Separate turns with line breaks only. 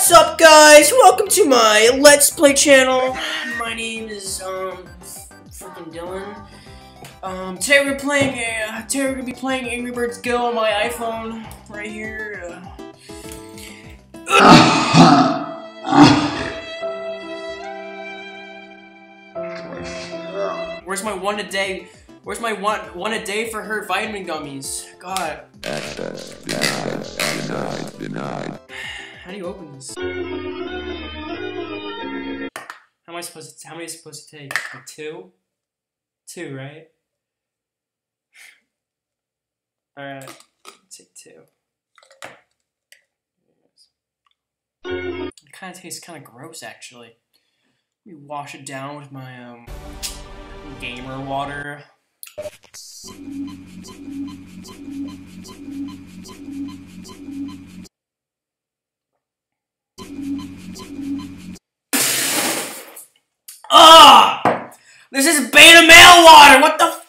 What's up, guys? Welcome to my Let's Play channel. My name is, um, freaking Dylan. Um, today we're playing, uh, today we're gonna be playing Angry Birds Go on my iPhone, right here. Uh. Where's my one a day? Where's my one one a day for her vitamin gummies? God.
Denied, denied.
How do you open this? How am I supposed to? How many are supposed to take? Two? Two, right? All right, take two. It kind of tastes kind of gross, actually. Let me wash it down with my um gamer water. Ah! This is beta male water. What the